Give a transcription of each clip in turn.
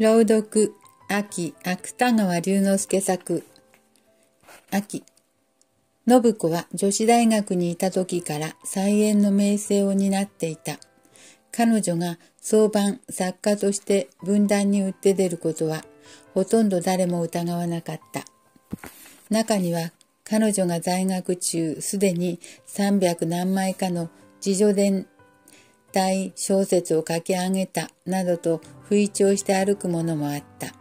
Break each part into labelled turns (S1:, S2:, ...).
S1: 朗読、秋、芥川龍之介作。秋。信子は女子大学にいた時から再演の名声を担っていた。彼女が早晩作家として分断に打って出ることはほとんど誰も疑わなかった。中には彼女が在学中すでに300何枚かの自助伝大小説を書き上げたなどと不意調して歩くものもあった。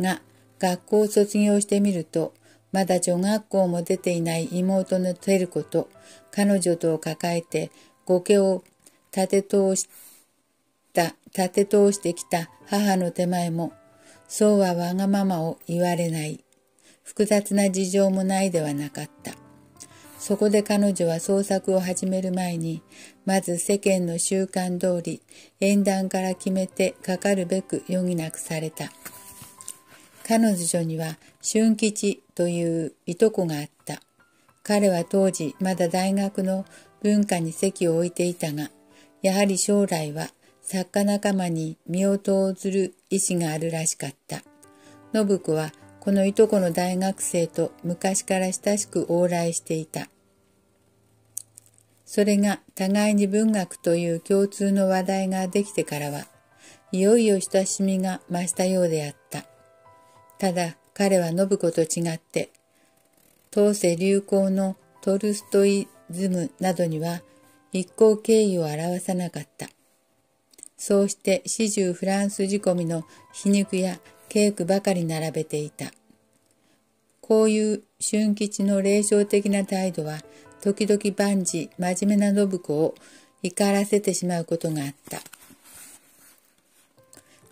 S1: が、学校を卒業してみると、まだ女学校も出ていない妹の照子と彼女とを抱えて御家を立て通した、立て通してきた母の手前も、そうはわがままを言われない。複雑な事情もないではなかった。そこで彼女は創作を始める前に、まず世間の習慣通り、縁談から決めてかかるべく余儀なくされた。彼女には俊吉といういとこがあった。彼は当時まだ大学の文化に席を置いていたが、やはり将来は作家仲間に身を投ずる意志があるらしかった。信子はこのいとこの大学生と昔から親しく往来していた。それが互いに文学という共通の話題ができてからは、いよいよ親しみが増したようであった。ただ彼は信子と違って、当世流行のトルストイズムなどには一向敬意を表さなかった。そうして始終フランス仕込みの皮肉や稽古ばかり並べていた。こういう春吉の霊障的な態度は時々万事真面目な信子を怒らせてしまうことがあった。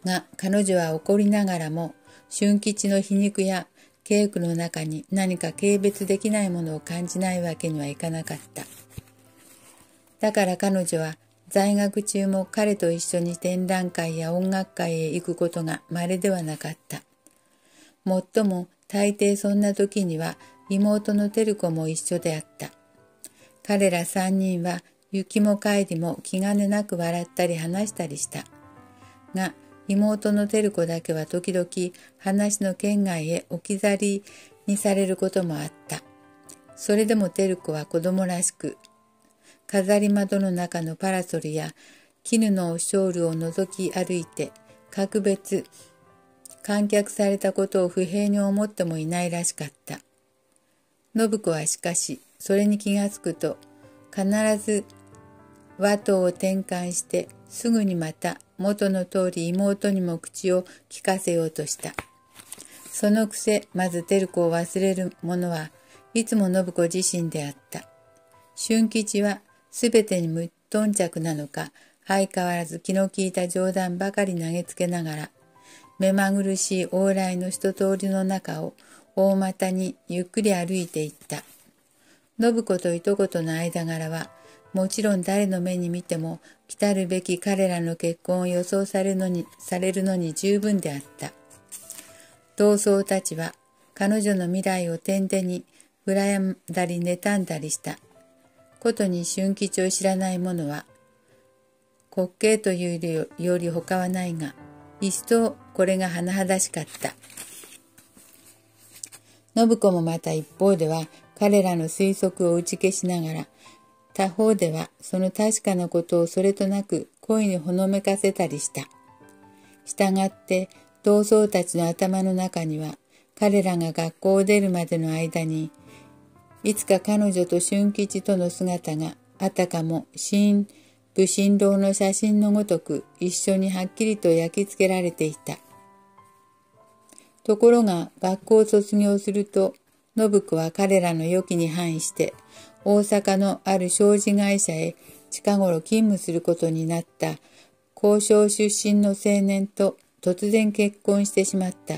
S1: が彼女は怒りながらも春吉の皮肉や稽古の中に何か軽蔑できないものを感じないわけにはいかなかった。だから彼女は在学中も彼と一緒に展覧会や音楽会へ行くことが稀ではなかった。もっとも大抵そんな時には妹の照子も一緒であった。彼ら三人は行きも帰りも気兼ねなく笑ったり話したりした。が、妹の照子だけは時々話の県外へ置き去りにされることもあった。それでも照子は子供らしく、飾り窓の中のパラソルや絹のショールを覗き歩いて、格別、観客されたことを不平に思ってもいないらしかった。信子はしかし、それに気がつくと必ず和刀を転換してすぐにまた元の通り妹にも口を聞かせようとした。そのくせまず照子を忘れるものはいつも信子自身であった。俊吉はすべてに無頓着なのか相変わらず気の利いた冗談ばかり投げつけながら目まぐるしい往来の一通りの中を大股にゆっくり歩いていった。信子といとことの間柄は、もちろん誰の目に見ても来たるべき彼らの結婚を予想されるのにされるのに十分であった。同窓たちは彼女の未来を天でに羨んだり妬んだりした。ことに春吉を知らない者は、滑稽というより他はないが、一層これが甚だしかった。信子もまた一方では彼らの推測を打ち消しながら、他方ではその確かなことをそれとなく恋にほのめかせたりした。したがって同窓たちの頭の中には彼らが学校を出るまでの間にいつか彼女と俊吉との姿があたかも新武神郎の写真のごとく一緒にはっきりと焼き付けられていた。ところが学校を卒業すると信子は彼らの予期に反して大阪のある商事会社へ近頃勤務することになった交渉出身の青年と突然結婚してしまった。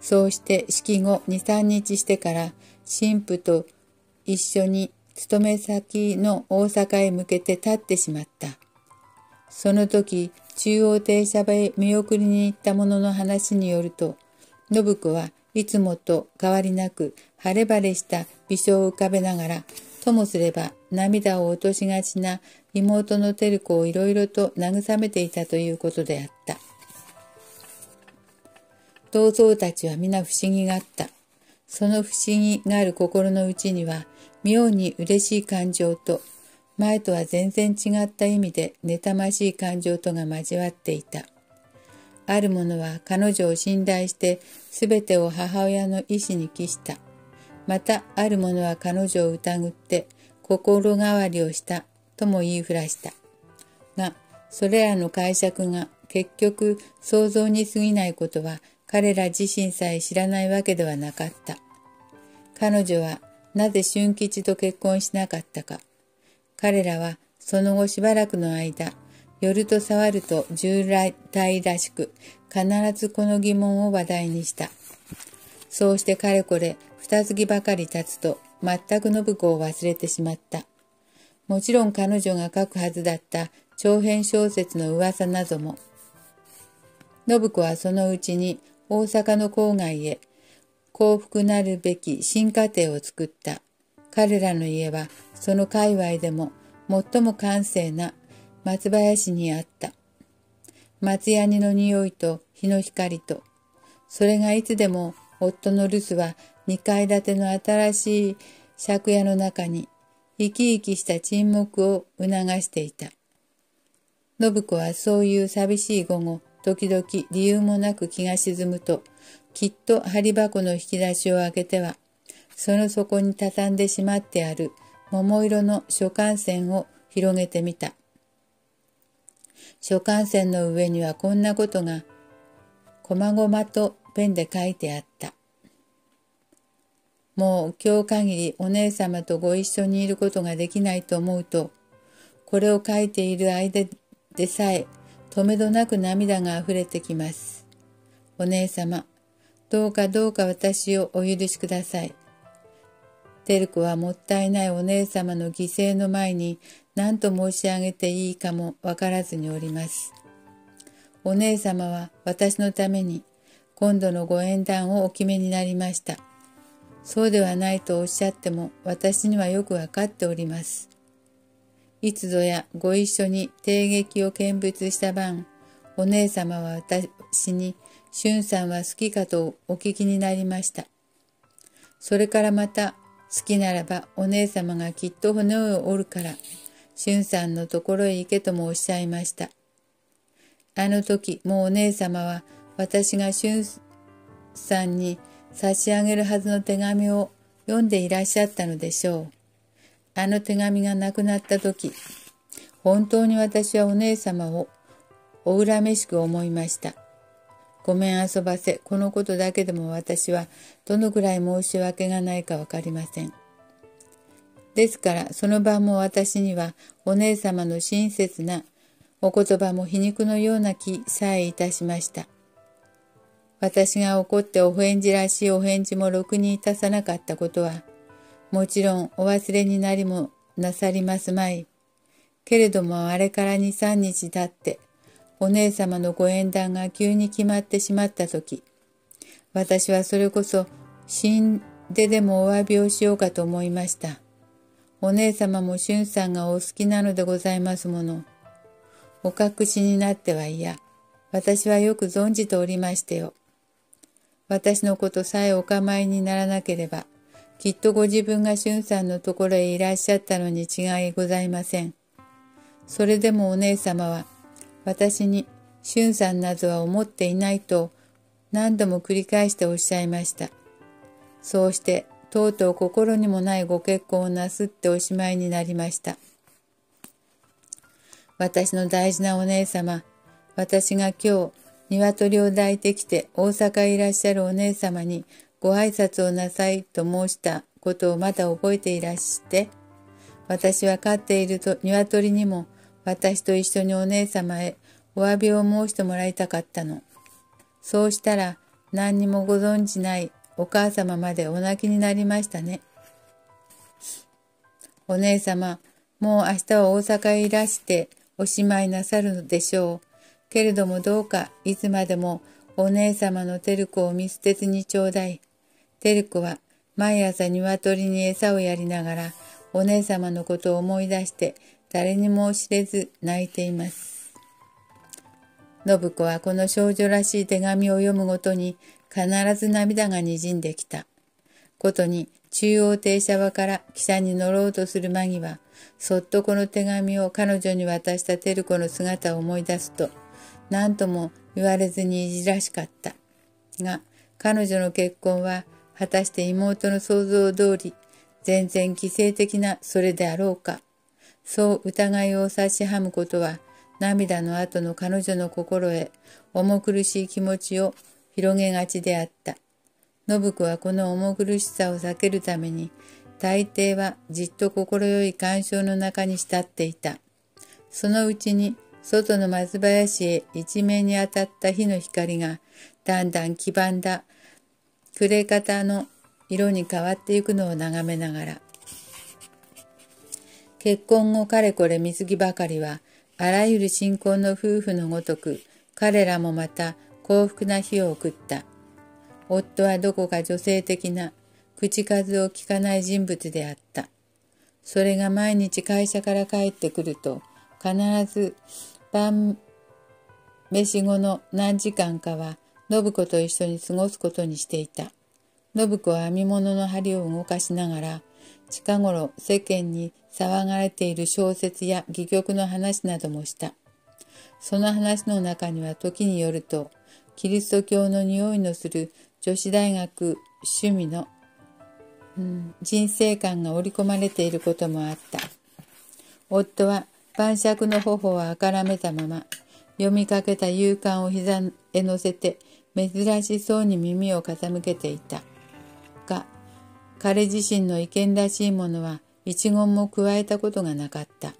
S1: そうして式後2、3日してから神父と一緒に勤め先の大阪へ向けて立ってしまった。その時、中央停車場へ見送りに行った者の話によると、信子はいつもと変わりなく晴れ晴れした微笑を浮かべながら、ともすれば涙を落としがちな妹の照子をいろいろと慰めていたということであった。同窓たちは皆不思議があった。その不思議がある心の内には、妙に嬉しい感情と、前とは全然違った意味で妬ましい感情とが交わっていた。ある者は彼女を信頼して全てを母親の意志に帰した。またある者は彼女を疑って心変わりをしたとも言いふらした。が、それらの解釈が結局想像に過ぎないことは彼ら自身さえ知らないわけではなかった。彼女はなぜ俊吉と結婚しなかったか。彼らはその後しばらくの間、夜と触ると従来体らしく、必ずこの疑問を話題にした。そうしてかれこれ二月ばかり経つと、全く信子を忘れてしまった。もちろん彼女が書くはずだった長編小説の噂なども。信子はそのうちに大阪の郊外へ幸福なるべき新家庭を作った。彼らの家はその界隈でも最も閑静な松林にあった。松ヤニの匂いと日の光と、それがいつでも夫の留守は2階建ての新しい借家の中に生き生きした沈黙を促していた。信子はそういう寂しい午後、時々理由もなく気が沈むと、きっと針箱の引き出しを開けては、その底に畳んでしまってある桃色の書簡線を広げてみた。書簡線の上にはこんなことが、こまごまとペンで書いてあった。もう今日限りお姉様とご一緒にいることができないと思うと、これを書いている間でさえ、とめどなく涙が溢れてきます。お姉様、どうかどうか私をお許しください。テル子はもったいないお姉様の犠牲の前に何と申し上げていいかもわからずにおります。お姉様は私のために今度のご縁談をお決めになりました。そうではないとおっしゃっても私にはよくわかっております。いつぞやご一緒に帝劇を見物した晩、お姉様は私に、俊さんは好きかとお聞きになりました。それからまた好きならばお姉様がきっと骨を折るから、俊さんのところへ行けともおっしゃいました。あの時、もうお姉様は私が俊さんに差し上げるはずの手紙を読んでいらっしゃったのでしょう。あの手紙がなくなった時、本当に私はお姉様をお恨めしく思いました。ごめん遊ばせ、このことだけでも私はどのくらい申し訳がないかわかりません。ですから、その晩も私にはお姉様の親切なお言葉も皮肉のような気さえいたしました。私が怒ってお返事らしいお返事もろくにいたさなかったことは、もちろんお忘れになりもなさりますまい。けれどもあれから二三日経って、お姉様のご縁談が急に決まってしまったとき、私はそれこそ死んででもお詫びをしようかと思いました。お姉様も俊さんがお好きなのでございますもの。お隠しになっては嫌。私はよく存じておりましてよ。私のことさえお構いにならなければ、きっとご自分が俊さんのところへいらっしゃったのに違いございません。それでもお姉様は、私に、俊さんなどは思っていないと何度も繰り返しておっしゃいました。そうして、とうとう心にもないご結婚をなすっておしまいになりました。私の大事なお姉様、私が今日、鶏を抱いてきて大阪へいらっしゃるお姉様にご挨拶をなさいと申したことをまだ覚えていらして、私は飼っていると鶏にも私と一緒にお姉様へお詫びを申してもらいたかったの。そうしたら何にもご存じないお母様までお泣きになりましたね。お姉様、もう明日は大阪へいらしておしまいなさるのでしょう。けれどもどうかいつまでもお姉様のテル子を見捨てずにちょうだい。テル子は毎朝鶏に餌をやりながらお姉様のことを思い出して誰にも知れず泣いています。信子はこの少女らしい手紙を読むごとに必ず涙がにじんできた。ことに中央停車場から汽車に乗ろうとする間際、そっとこの手紙を彼女に渡した照子の姿を思い出すと、何とも言われずにいじらしかった。が、彼女の結婚は、果たして妹の想像通り、全然犠牲的なそれであろうか。そう疑いを差しはむことは、涙の後の彼女の心へ重苦しい気持ちを広げがちであった。信子はこの重苦しさを避けるために、大抵はじっと心よい干渉の中に浸っていた。そのうちに、外の松林へ一面に当たった火の光が、だんだん黄ばんだ暮れ方の色に変わっていくのを眺めながら、結婚後かれこれ水着ばかりは、あらゆる新婚の夫婦のごとく、彼らもまた幸福な日を送った。夫はどこか女性的な口数を聞かない人物であった。それが毎日会社から帰ってくると必ず晩飯後の何時間かは信子と一緒に過ごすことにしていた。信子は編み物の針を動かしながら近頃世間に騒がれている小説や戯曲の話などもした。その話の中には時によるとキリスト教の匂いのする女子大学趣味の、うん、人生観が織り込まれていることもあった。夫は晩酌の頬をあからめたまま、読みかけた勇敢を膝へ乗せて、珍しそうに耳を傾けていた。が、彼自身の意見らしいものは一言も加えたことがなかった。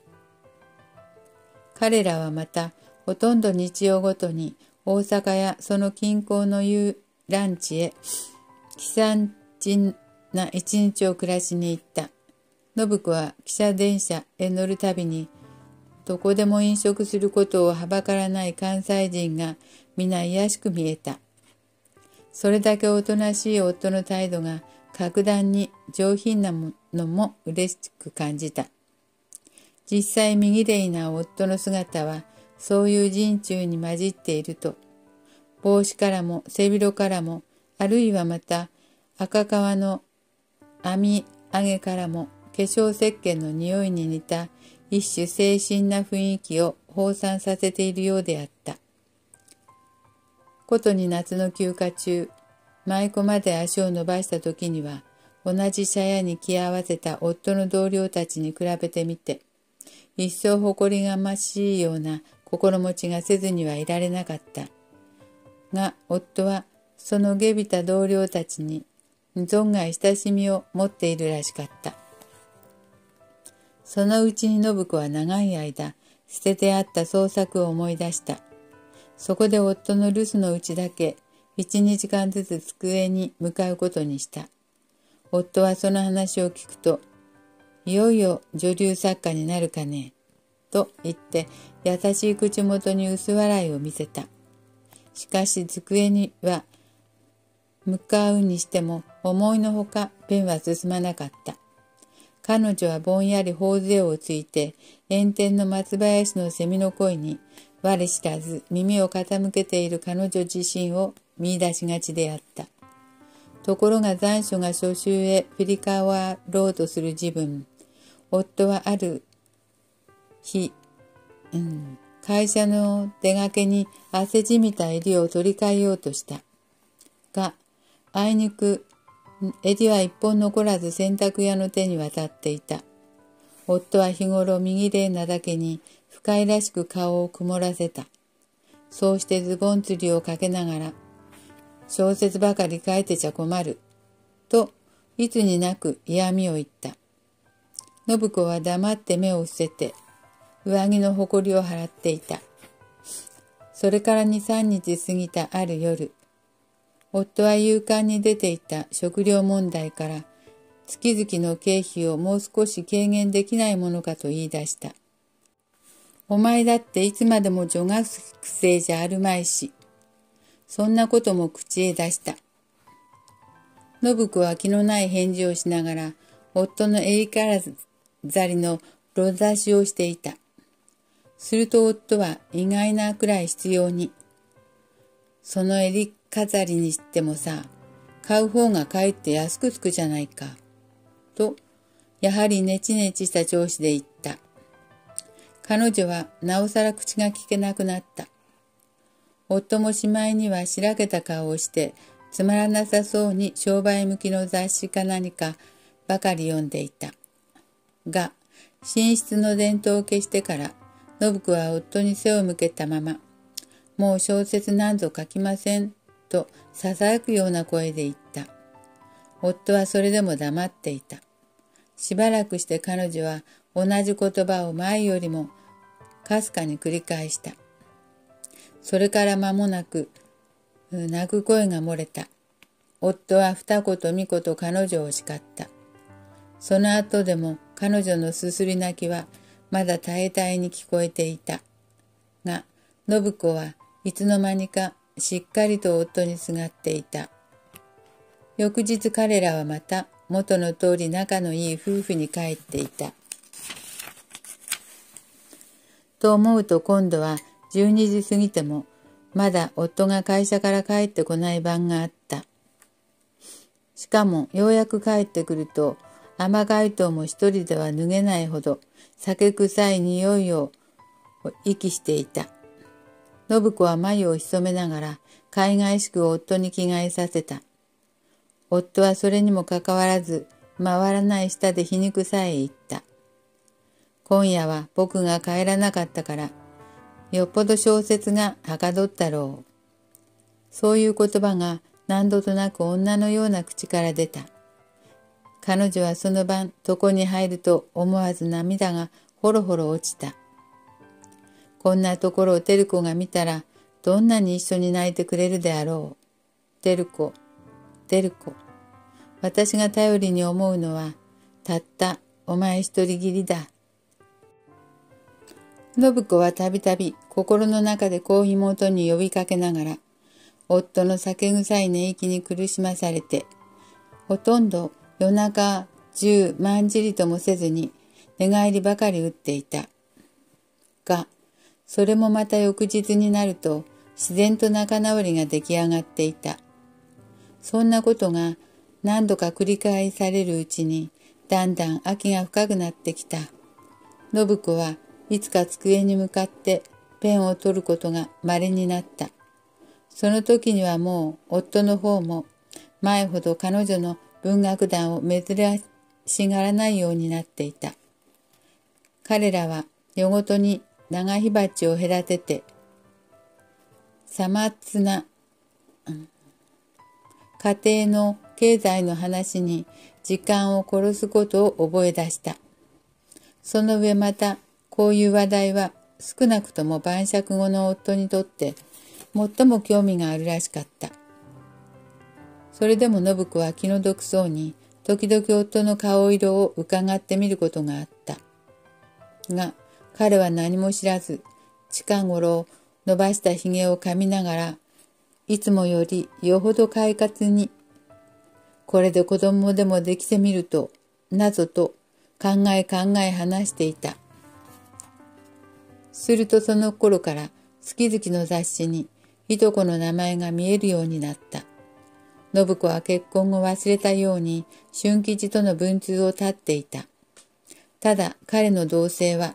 S1: 彼らはまた、ほとんど日曜ごとに大阪やその近郊の遊ランチへ、悲惨人な一日を暮らしに行った。信子は汽車電車へ乗るたびに、どこでも飲食することをはばからない関西人が皆卑しく見えた。それだけおとなしい夫の態度が格段に上品なものも嬉しく感じた。実際右霊な夫の姿はそういう人中に混じっていると帽子からも背広からも、あるいはまた赤皮の編み上げからも化粧石鹸の匂いに似た一種精神な雰囲気を放散させているようであった。ことに夏の休暇中、舞妓まで足を伸ばした時には、同じ茶屋に気合わせた夫の同僚たちに比べてみて、一層誇りがましいような心持ちがせずにはいられなかった。が夫はその下びた同僚たちに存外親しみを持っているらしかった。そのうちに信子は長い間捨ててあった創作を思い出した。そこで夫の留守のうちだけ一、二時間ずつ机に向かうことにした。夫はその話を聞くと、いよいよ女流作家になるかね、と言って優しい口元に薄笑いを見せた。しかし机には向かうにしても思いのほかペンは進まなかった。彼女はぼんやり頬杖をついて炎天の松林の蝉の声に我知らず耳を傾けている彼女自身を見出しがちであった。ところが残暑が初秋へ振り返ろうとする自分。夫はある日、うん、会社の出がけに汗じみた襟を取り替えようとした。が、あいにく襟は一本残らず洗濯屋の手に渡っていた。夫は日頃右霊なだけに不快らしく顔を曇らせた。そうしてズボン釣りをかけながら、小説ばかり書いてちゃ困る。と、いつになく嫌味を言った。信子は黙って目を伏せて、上着の誇りを払っていた。それから二三日過ぎたある夜、夫は勇敢に出ていた食料問題から月々の経費をもう少し軽減できないものかと言い出した。お前だっていつまでも女学生じゃあるまいし、そんなことも口へ出した。信子は気のない返事をしながら、夫の襟からざりのろざしをしていた。すると夫は意外なくらい必要に、その襟飾りにしてもさ、買う方がかえって安くつくじゃないか。と、やはりネチネチした調子で言った。彼女はなおさら口が聞けなくなった。夫もしまいにはしらけた顔をしてつまらなさそうに商売向きの雑誌か何かばかり読んでいた。が、寝室の電灯を消してから、信子は夫に背を向けたまま、もう小説なんぞ書きません、と囁くような声で言った。夫はそれでも黙っていた。しばらくして彼女は同じ言葉を前よりもかすかに繰り返した。それから間もなく、泣く声が漏れた。夫は二言三言彼女を叱った。その後でも彼女のすすり泣きはまだ絶え絶えに聞こえていた。が、信子はいつの間にかしっかりと夫にすがっていた。翌日彼らはまた元の通り仲のいい夫婦に帰っていた。と思うと今度は12時過ぎてもまだ夫が会社から帰ってこない晩があった。しかもようやく帰ってくると雨街灯も一人では脱げないほど酒臭い匂いを息していた。信子は眉を潜めながら海外しく夫に着替えさせた。夫はそれにもかかわらず回らない舌で皮肉さえ言った。今夜は僕が帰らなかったからよっぽど小説がはかどったろう。そういう言葉が何度となく女のような口から出た。彼女はその晩床に入ると思わず涙がほろほろ落ちた。こんなところを照子が見たらどんなに一緒に泣いてくれるであろう。照子、照子。私が頼りに思うのはたったお前一人きりだ。信子はたびたび心の中でこう妹に呼びかけながら、夫の酒臭い寝息に苦しまされて、ほとんど夜中中まんじりともせずに寝返りばかり打っていた。が、それもまた翌日になると自然と仲直りが出来上がっていた。そんなことが何度か繰り返されるうちにだんだん秋が深くなってきた。信子はいつか机に向かってペンを取ることが稀になった。その時にはもう夫の方も前ほど彼女の文学団を珍しがらないようになっていた。彼らは夜ごとに長火鉢を隔てて、さまつな、家庭の経済の話に時間を殺すことを覚え出した。その上またこういう話題は少なくとも晩酌後の夫にとって最も興味があるらしかった。それでも信子は気の毒そうに時々夫の顔色を伺ってみることがあった。が、彼は何も知らず、近頃伸ばした髭を噛みながら、いつもよりよほど快活に、これで子供でもできてみると、なぞと考え考え話していた。するとその頃から月々の雑誌にいとこの名前が見えるようになった。信子は結婚を忘れたように春吉との文通を立っていた。ただ彼の同性は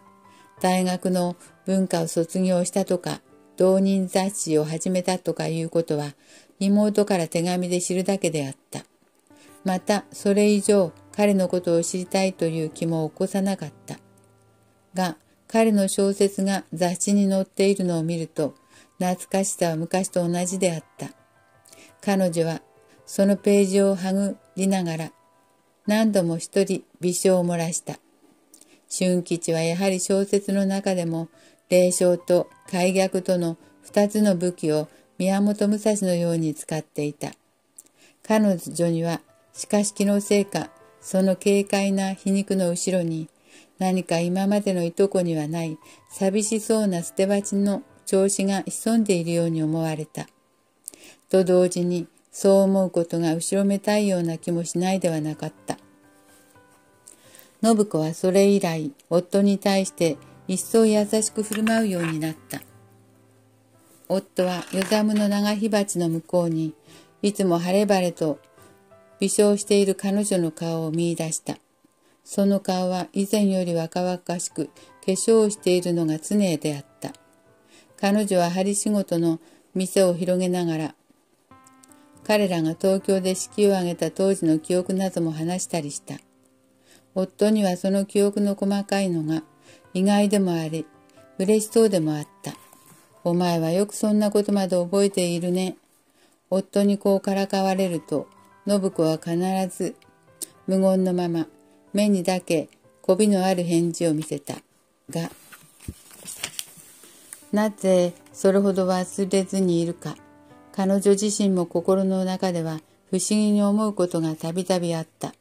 S1: 大学の文化を卒業したとか同人雑誌を始めたとかいうことは妹から手紙で知るだけであった。またそれ以上彼のことを知りたいという気も起こさなかった。が彼の小説が雑誌に載っているのを見ると、懐かしさは昔と同じであった。彼女はそのページをはぐりながら、何度も一人微笑を漏らした。春吉はやはり小説の中でも、霊障と開逆との二つの武器を宮本武蔵のように使っていた。彼女には、しかし気のせいか、その軽快な皮肉の後ろに、何か今までのいとこにはない寂しそうな捨て鉢の調子が潜んでいるように思われた。と同時にそう思うことが後ろめたいような気もしないではなかった。信子はそれ以来夫に対して一層優しく振る舞うようになった。夫は夜寒の長火鉢の向こうに、いつも晴れ晴れと微笑している彼女の顔を見出した。その顔は以前より若々しく、化粧をしているのが常であった。彼女は針仕事の店を広げながら、彼らが東京で式を挙げた当時の記憶なども話したりした。夫にはその記憶の細かいのが意外でもあり、嬉しそうでもあった。お前はよくそんなことまで覚えているね。夫にこうからかわれると、信子は必ず無言のまま目にだけこびのある返事を見せた。が、なぜそれほど忘れずにいるか。彼女自身も心の中では不思議に思うことがたびたびあった。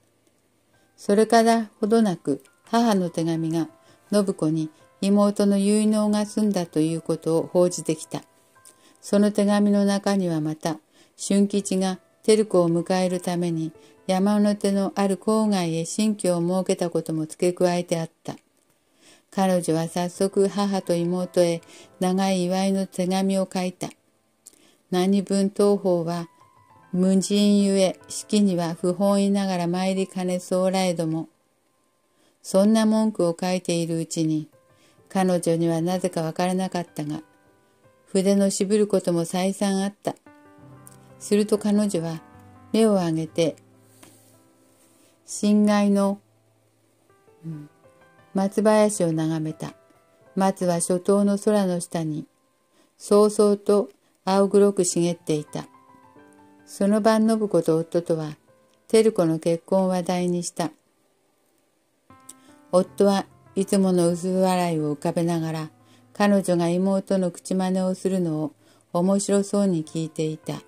S1: それからほどなく母の手紙が信子に妹の結納が済んだということを報じてきた。その手紙の中にはまた、俊吉が照子を迎えるために山手のある郊外へ新居を設けたことも付け加えてあった。彼女は早速母と妹へ長い祝いの手紙を書いた。何分東方は無人ゆえ式には不本意ながら参りかねそうらえども。そんな文句を書いているうちに彼女にはなぜかわからなかったが、筆の渋ることも再三あった。すると彼女は目を上げて、深外の、うん、松林を眺めた。松は初冬の空の下に、そうそうと青黒く茂っていた。その晩信子と夫とは、照子の結婚を話題にした。夫はいつもの薄笑いを浮かべながら、彼女が妹の口真似をするのを面白そうに聞いていた。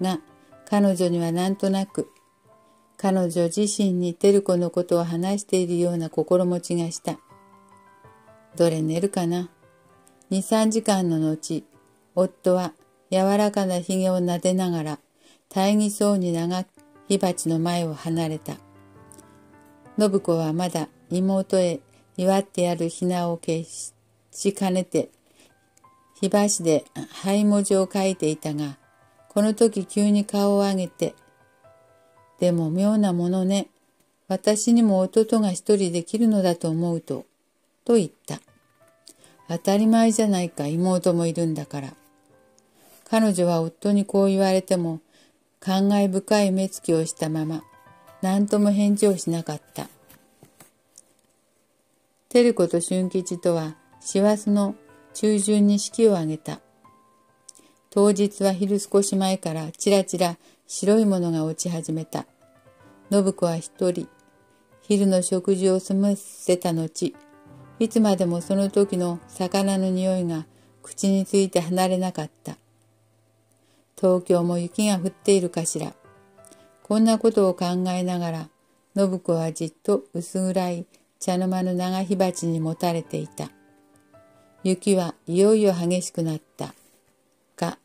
S1: が、彼女にはなんとなく、彼女自身に照子のことを話しているような心持ちがした。どれ寝るかな？二三時間の後、夫は柔らかな髭を撫でながら、大義そうに長火鉢の前を離れた。信子はまだ妹へ祝ってやるひなを消しかねて、火箸で灰文字を書いていたが、この時急に顔を上げて、でも妙なものね。私にも弟が一人できるのだと思うと、と言った。当たり前じゃないか、妹もいるんだから。彼女は夫にこう言われても、感慨深い目つきをしたまま、何とも返事をしなかった。照子と俊吉とは師走の中旬に式を挙げた。当日は昼少し前からちらちら白いものが落ち始めた。信子は一人、昼の食事を済ませた後、いつまでもその時の魚の匂いが口について離れなかった。東京も雪が降っているかしら。こんなことを考えながら、信子はじっと薄暗い茶の間の長火鉢に持たれていた。雪はいよいよ激しくなった。が、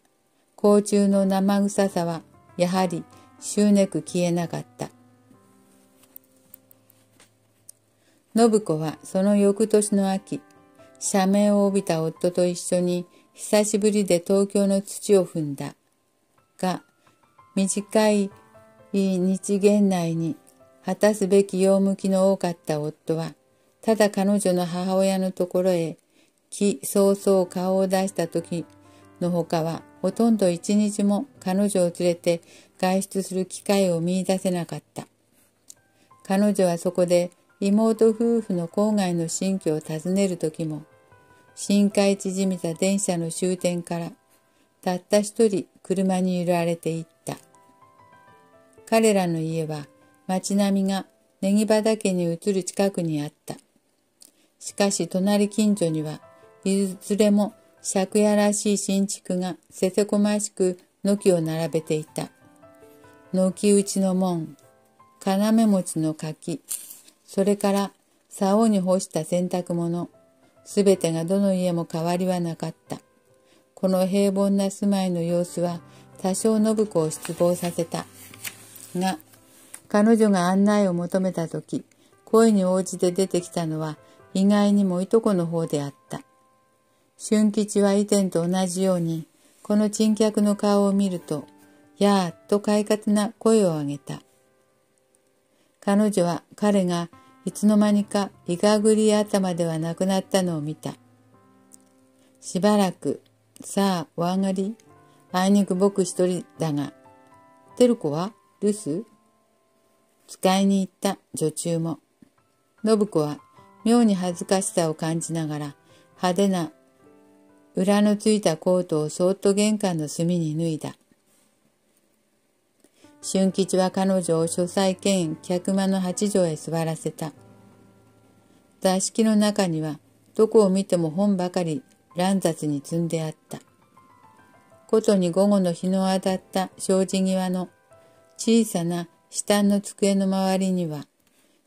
S1: 甲虫の生臭さはやはり執念く消えなかった。信子はその翌年の秋、社名を帯びた夫と一緒に久しぶりで東京の土を踏んだ。が、短い日限内に果たすべき用向きの多かった夫は、ただ彼女の母親のところへ、気早々顔を出した時のほかは、ほとんど一日も彼女を連れて外出する機会を見出せなかった。彼女はそこで妹夫婦の郊外の新居を訪ねる時も、深海縮みた電車の終点から、たった一人車に揺られていった。彼らの家は町並みがネギ畑に移る近くにあった。しかし隣近所にはいずれも借家らしい新築がせせこましく軒を並べていた。軒打ちの門、要餅の柿、それから竿に干した洗濯物、すべてがどの家も変わりはなかった。この平凡な住まいの様子は多少信子を失望させた。が、彼女が案内を求めた時、声に応じて出てきたのは意外にもいとこの方であった。俊吉は以前と同じようにこの珍客の顔を見ると、やーっと快活な声を上げた。彼女は彼がいつの間にかいがぐり頭ではなくなったのを見た。しばらく、さあ、お上がり。あいにく僕一人だが。テルコは留守？使いに行った女中も。信子は妙に恥ずかしさを感じながら派手な裏のついたコートをそっと玄関の隅に脱いだ。俊吉は彼女を書斎兼客間の八畳へ座らせた。座敷の中にはどこを見ても本ばかり乱雑に積んであった。ことに午後の日の当たった障子際の小さな下の机の周りには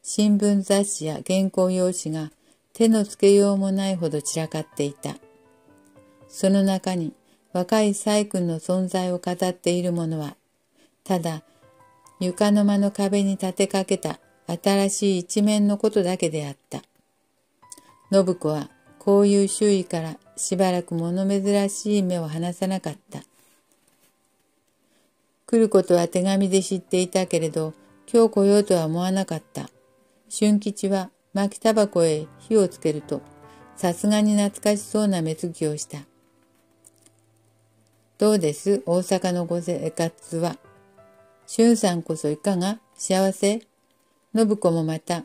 S1: 新聞雑誌や原稿用紙が手のつけようもないほど散らかっていた。その中に若い細君の存在を語っているものは、ただ床の間の壁に立てかけた新しい一面のことだけであった。信子はこういう周囲からしばらく物珍しい目を離さなかった。来ることは手紙で知っていたけれど、今日来ようとは思わなかった。俊吉は巻きタバコへ火をつけると、さすがに懐かしそうな目つきをした。どうです？大阪のご生活は。俊さんこそいかが？幸せ？信子もまた、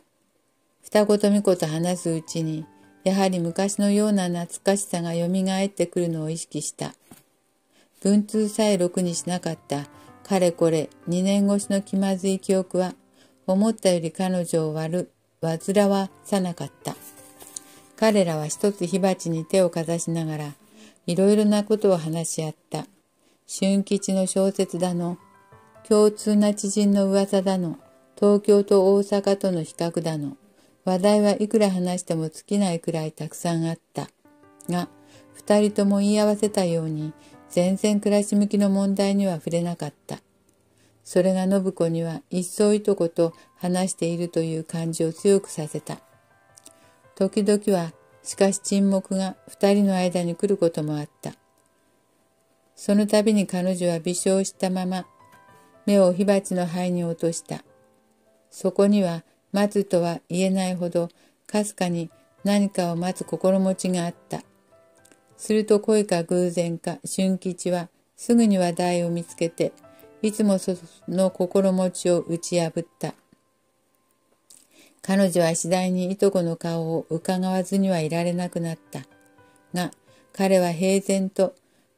S1: 二言三言話すうちに、やはり昔のような懐かしさが蘇ってくるのを意識した。文通さえろくにしなかったかれこれ二年越しの気まずい記憶は、思ったより彼女を割る、煩わさなかった。彼らは一つ火鉢に手をかざしながら、いろいろなことを話し合った。春吉の小説だの、共通な知人の噂だの、東京と大阪との比較だの、話題はいくら話しても尽きないくらいたくさんあった。が、二人とも言い合わせたように、全然暮らし向きの問題には触れなかった。それが信子には一層いとこと話しているという感じを強くさせた。時々は、しかし沈黙が二人の間に来ることもあった。その度に彼女は微笑したまま、目を火鉢の灰に落とした。そこには、待つとは言えないほど、かすかに何かを待つ心持ちがあった。すると恋か偶然か、俊吉はすぐに話題を見つけて、いつもその心持ちを打ち破った。彼女は次第にいとこの顔を伺わずにはいられなくなった。が、彼は平然と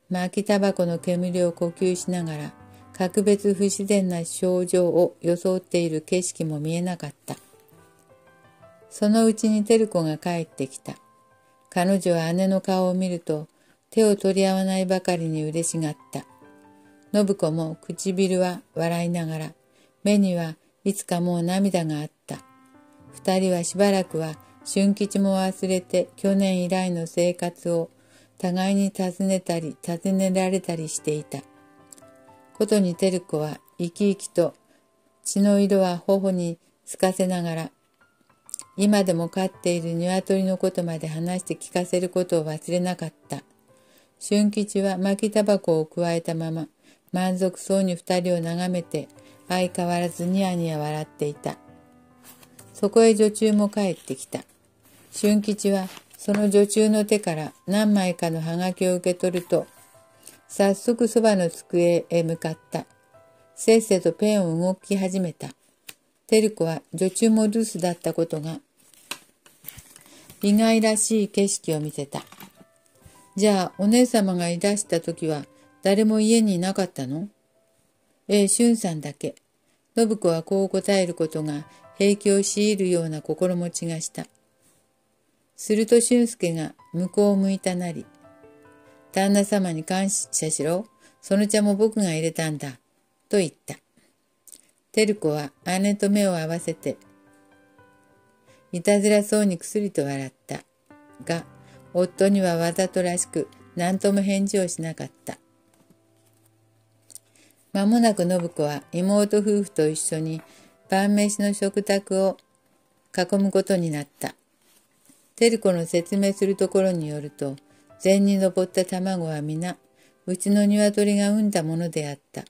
S1: 巻きタバコの煙を呼吸しながら、格別不自然な症状を装っている景色も見えなかった。そのうちに照子が帰ってきた。彼女は姉の顔を見ると手を取り合わないばかりに嬉しがった。信子も唇は笑いながら、目にはいつかもう涙があった。二人はしばらくは春吉も忘れて去年以来の生活を互いに尋ねたり尋ねられたりしていた。ことに照子は生き生きと血の色は頬に透かせながら今でも飼っている鶏のことまで話して聞かせることを忘れなかった。俊吉は巻きタバコを加えたまま、満足そうに二人を眺めて、相変わらずニヤニヤ笑っていた。そこへ女中も帰ってきた。俊吉はその女中の手から何枚かのハガキを受け取ると、早速そばの机へ向かった。せっせとペンを動き始めた。照子は女中も留守だったことが意外らしい景色を見せた。じゃあお姉様がいらした時は誰も家にいなかったの？ええ、俊さんだけ。信子はこう答えることが平気を強いるような心持ちがした。すると俊介が向こうを向いたなり、旦那様に感謝しろ。その茶も僕が入れたんだ。と言った。照子は姉と目を合わせて、いたずらそうにくすりと笑った。が、夫にはわざとらしく何とも返事をしなかった。まもなく信子は妹夫婦と一緒に晩飯の食卓を囲むことになった。照子の説明するところによると、禅に登った卵は皆、うちの鶏が産んだものであった。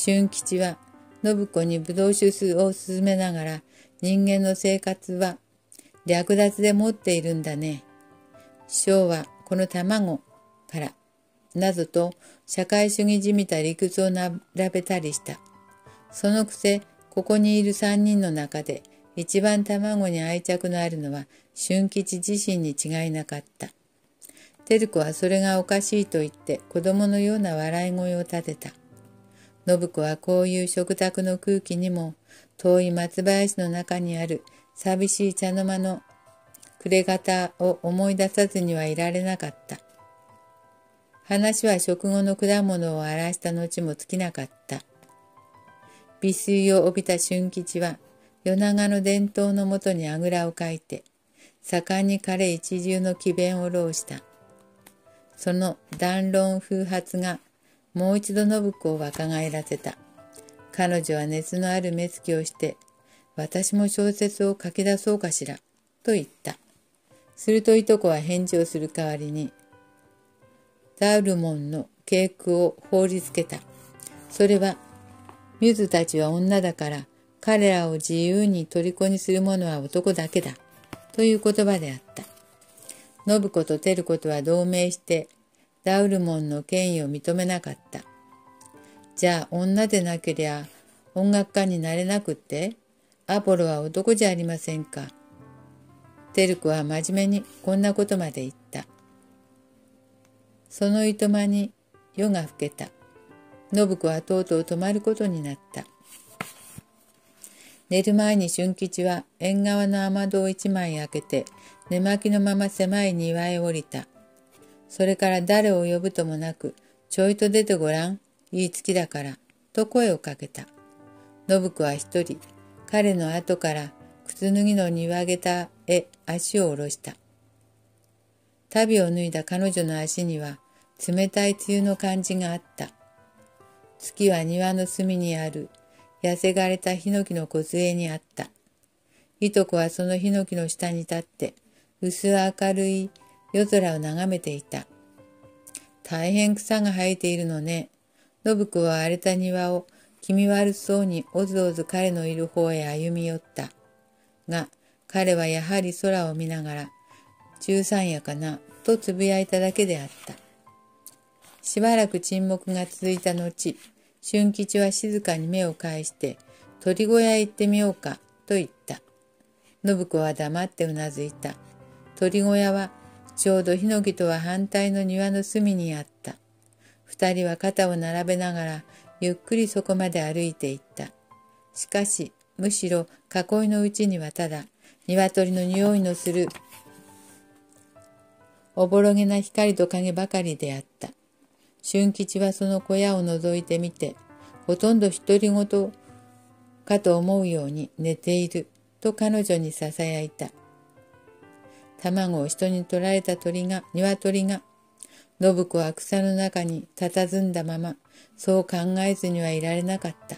S1: 俊吉は信子にぶどう酒を勧めながら人間の生活は略奪で持っているんだね。師匠はこの卵から、などと社会主義じみた理屈を並べたりした。そのくせ、ここにいる三人の中で一番卵に愛着のあるのは俊吉自身に違いなかった。照子はそれがおかしいと言って子供のような笑い声を立てた。信子はこういう食卓の空気にも遠い松林の中にある寂しい茶の間の暮れ方を思い出さずにはいられなかった。話は食後の果物を荒らした後も尽きなかった。美水を帯びた俊吉は、夜長の伝統のもとにあぐらをかいて、盛んに彼一重の詭弁を浪した。その弾論風発がもう一度信子を若返らせた。彼女は熱のある目つきをして、私も小説を書き出そうかしら、と言った。するといとこは返事をする代わりに、ダウルモンの稽古を放りつけた。それは、ミュズたちは女だから、彼らを自由に虜にする者は男だけだ。という言葉であった。信子と照子とは同盟して、ダウルモンの権威を認めなかった。じゃあ女でなけりゃ音楽家になれなくってアポロは男じゃありませんか。テル子は真面目にこんなことまで言った。そのいとまに夜が更けた。信子はとうとう泊まることになった。寝る前に俊吉は縁側の雨戸を一枚開けて寝巻きのまま狭い庭へ降りた。それから誰を呼ぶともなく、ちょいと出てごらん、言いつきだから、と声をかけた。信子は一人、彼の後から靴脱ぎの庭下駄へ足を下ろした。足袋を脱いだ彼女の足には冷たい梅雨の感じがあった。月は庭の隅にある痩せがれたヒノキの梢にあった。いとこはそのヒノキの下に立って薄明るい夜空を眺めていた。大変草が生えているのね。信子は荒れた庭を気味悪そうにおずおず彼のいる方へ歩み寄った。が、彼はやはり空を見ながら、十三夜かな、とつぶやいただけであった。しばらく沈黙が続いた後、俊吉は静かに目を返して、鳥小屋へ行ってみようか、と言った。信子は黙ってうなずいた。鳥小屋はちょうどヒノキとは反対の庭の隅にあった。二人は肩を並べながらゆっくりそこまで歩いていった。しかし、むしろ囲いのうちにはただ鶏の匂いのするおぼろげな光と影ばかりであった。俊吉はその小屋を覗いてみて、ほとんど独り言かと思うように寝ていると彼女にささやいた。卵を人に取られた鳥が、鶏が、信子は草の中に佇んだまま、そう考えずにはいられなかった。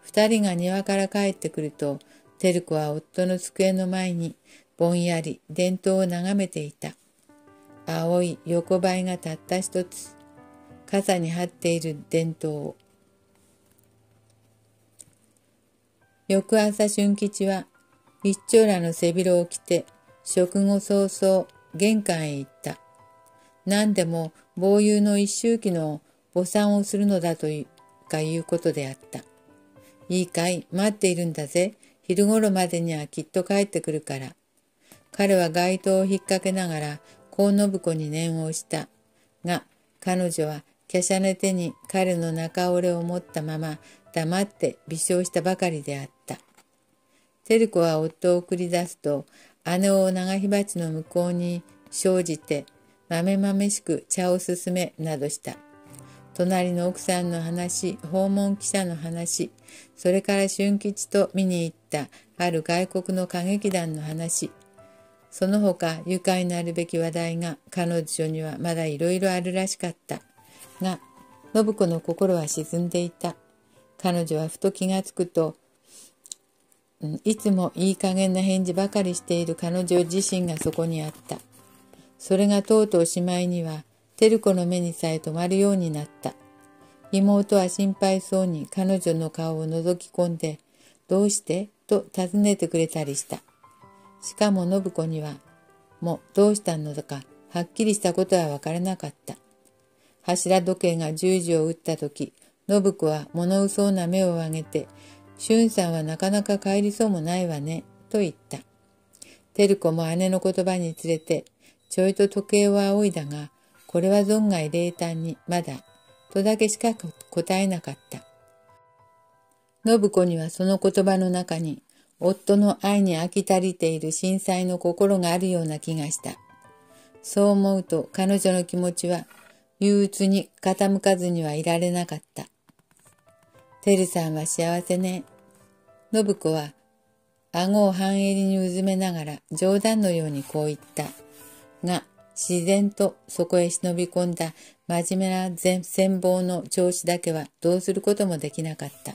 S1: 二人が庭から帰ってくると、照子は夫の机の前にぼんやり伝統を眺めていた。青い横ばいがたった一つ、傘に貼っている伝統を。翌朝俊吉は一丁羅の背広を着て食後早々玄関へ行った。何でも防友の一周期の母産をするのだというかいうことであった。いいかい、待っているんだぜ。昼頃までにはきっと帰ってくるから。彼は街灯を引っ掛けながら、幸信子に念を押した。が、彼女は華奢な手に彼の中折れを持ったまま黙って微笑したばかりであった。照子は夫を送り出すと、姉を長火鉢の向こうに生じて、まめまめしく茶を進めなどした。隣の奥さんの話、訪問記者の話、それから春吉と見に行ったある外国の歌劇団の話、その他愉快なるべき話題が彼女にはまだいろいろあるらしかった。が、信子の心は沈んでいた。彼女はふと気がつくと、いつもいい加減な返事ばかりしている彼女自身がそこにあった。それがとうとうしまいには、照子の目にさえ止まるようになった。妹は心配そうに彼女の顔を覗き込んで、どうして？と尋ねてくれたりした。しかも信子には、もうどうしたのだか、はっきりしたことはわからなかった。柱時計が十字を打った時、信子は物うそうな目を上げて、俊さんはなかなか帰りそうもないわね、と言った。照子も姉の言葉につれて、ちょいと時計を仰いだが、これは存外冷淡に、まだ、とだけしか答えなかった。信子にはその言葉の中に、夫の愛に飽き足りている震災の心があるような気がした。そう思うと彼女の気持ちは憂鬱に傾かずにはいられなかった。てるさんは幸せね。信子は顎を半襟にうずめながら冗談のようにこう言った。が、自然とそこへ忍び込んだ真面目な全戦望の調子だけはどうすることもできなかった。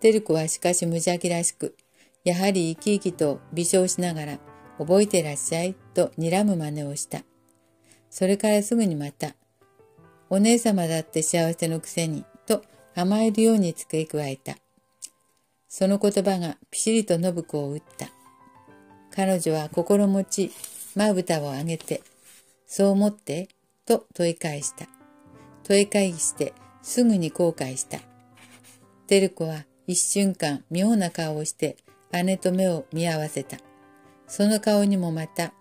S1: 照子はしかし無邪気らしく、やはり生き生きと微笑しながら、覚えてらっしゃいと睨む真似をした。それからすぐにまた、お姉様だって幸せのくせに、甘えるように付け加えた。その言葉がピシリと信子を打った。彼女は心持ち、まぶたを上げて、そう思って、と問い返した。問い返してすぐに後悔した。照子は一瞬間妙な顔をして姉と目を見合わせた。その顔にもまた、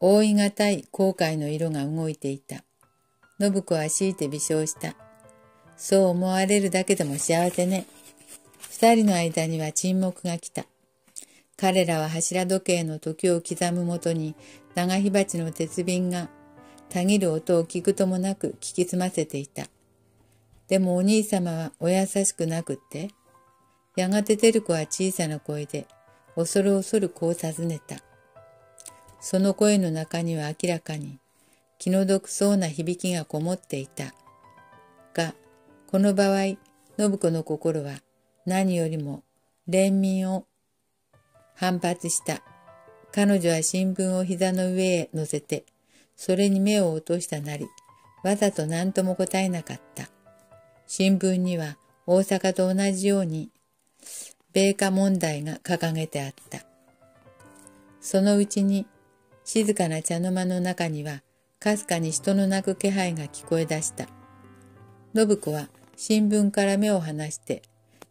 S1: 覆いがたい後悔の色が動いていた。信子は強いて微笑した。そう思われるだけでも幸せね。二人の間には沈黙が来た。彼らは柱時計の時を刻むもとに長火鉢の鉄瓶がたぎる音を聞くともなく聞き澄ませていた。でもお兄様はお優しくなくって、やがて照子は小さな声で、恐る恐るこう尋ねた。その声の中には明らかに気の毒そうな響きがこもっていた。が、この場合、信子の心は何よりも憐憫を反発した。彼女は新聞を膝の上へ乗せて、それに目を落としたなり、わざと何とも答えなかった。新聞には大阪と同じように米価問題が掲げてあった。そのうちに静かな茶の間の中にはかすかに人の泣く気配が聞こえ出した。信子は新聞から目を離して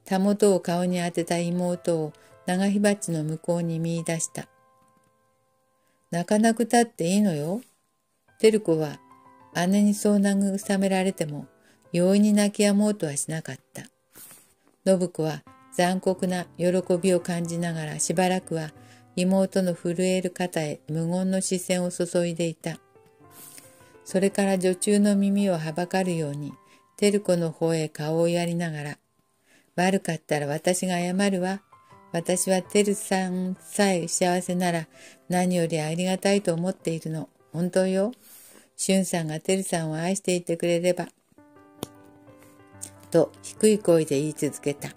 S1: たもとを顔に当てた妹を長火鉢の向こうに見出した。泣かなくたっていいのよ。照子は姉にそう慰められても容易に泣き止もうとはしなかった。信子は残酷な喜びを感じながらしばらくは妹の震える肩へ無言の視線を注いでいた。それから女中の耳をはばかるように、照子の方へ顔をやりながら、悪かったら私が謝るわ。私は照さんさえ幸せなら何よりありがたいと思っているの。本当よ。俊さんが照さんを愛していてくれればと低い声で言い続けた。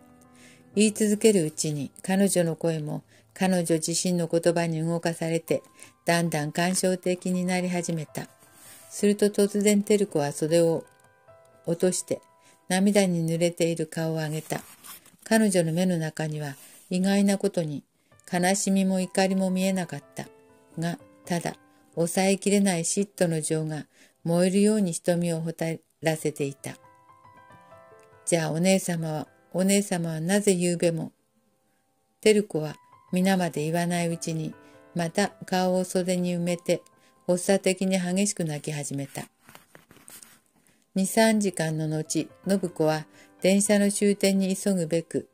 S1: 言い続けるうちに彼女の声も彼女自身の言葉に動かされてだんだん感傷的になり始めた。すると突然照子は袖を落として涙に濡れている顔を上げた。彼女の目の中には意外なことに悲しみも怒りも見えなかった。が、ただ抑えきれない嫉妬の情が燃えるように瞳をほたらせていた。じゃあお姉様は、お姉様はなぜ夕べも。照子は皆まで言わないうちに、また顔を袖に埋めて、発作的に激しく泣き始めた。二三時間の後、信子は電車の終点に急ぐべく、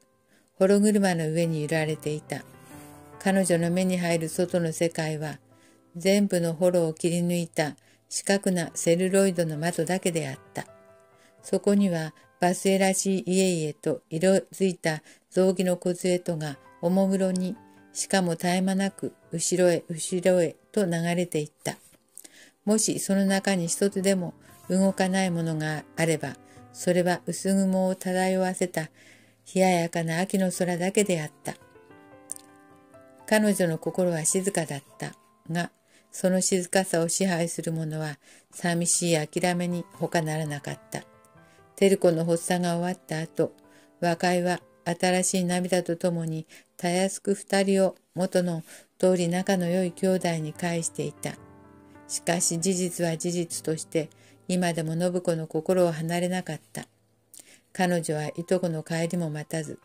S1: 幌車の上に揺られていた。彼女の目に入る外の世界は、全部の幌を切り抜いた四角なセルロイドの窓だけであった。そこにはバスへらしい家々と色づいた雑木の梢とがおもむろに、しかも絶え間なく後ろへ後ろへと流れていった。もしその中に一つでも動かないものがあれば、それは薄雲を漂わせた冷ややかな秋の空だけであった。彼女の心は静かだったが、その静かさを支配する者は寂しい諦めに他ならなかった。照子の発作が終わった後、和解は新しい涙とともにたやすく二人を元の通り仲の良い兄弟に返していた。しかし事実は事実として今でも信子の心を離れなかった。彼女はいとこの帰りも待たず、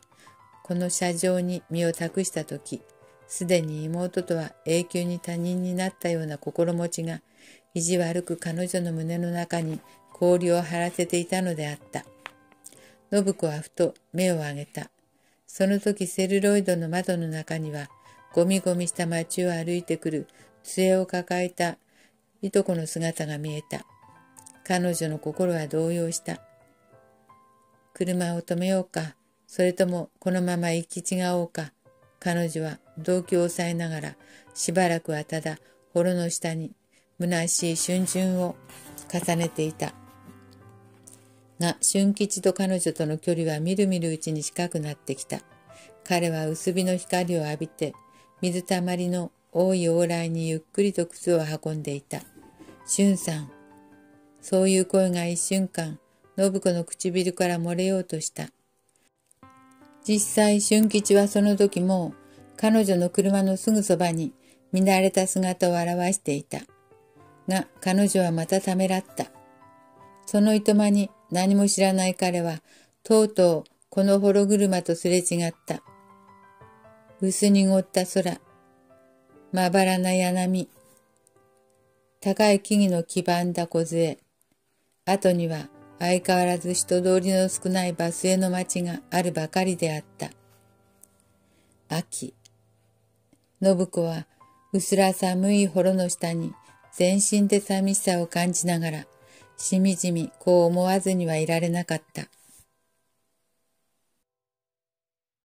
S1: この車上に身を託した時、すでに妹とは永久に他人になったような心持ちが意地悪く彼女の胸の中に氷を張らせていたのであった。信子はふと目を上げた。その時セルロイドの窓の中にはゴミゴミした街を歩いてくる杖を抱えたいとこの姿が見えた。彼女の心は動揺した。車を止めようか、それともこのまま行き違おうか。彼女は動機を抑えながら、しばらくはただ、幌の下に、虚しい春巡を重ねていた。が、春吉と彼女との距離はみるみるうちに近くなってきた。彼は薄日の光を浴びて、水たまりの多い往来にゆっくりと靴を運んでいた。俊さん。そういう声が一瞬間、信子の唇から漏れようとした。実際、俊吉はその時も彼女の車のすぐそばに見慣れた姿を表していた。が、彼女はまたためらった。そのいとまに何も知らない彼は、とうとうこの幌車とすれ違った。薄濁った空、まばらな柳、高い木々の黄ばんだ梢、後には相変わらず人通りの少ないバスへの町があるばかりであった。秋。信子は薄ら寒い幌の下に全身で寂しさを感じながら、しみじみこう思わずにはいられなかった。